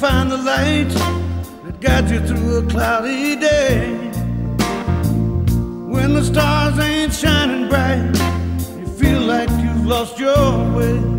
find the light that guides you through a cloudy day. When the stars ain't shining bright, you feel like you've lost your way.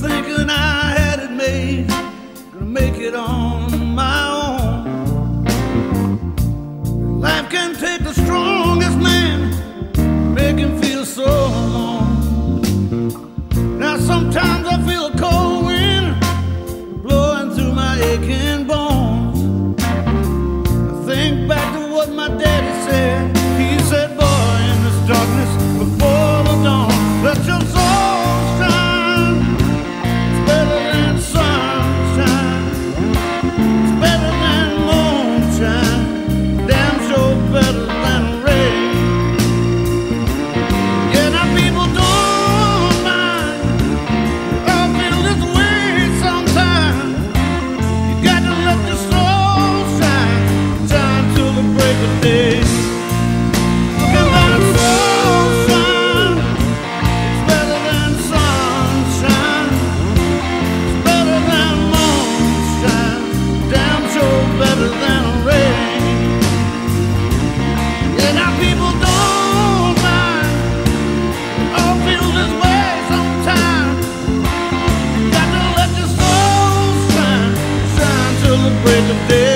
thinking I had it made, gonna make it on my own. Life can take the strongest man, make him feel so alone. Now sometimes I feel a cold wind blowing through my aching bones. I think back to what my daddy said. break of day.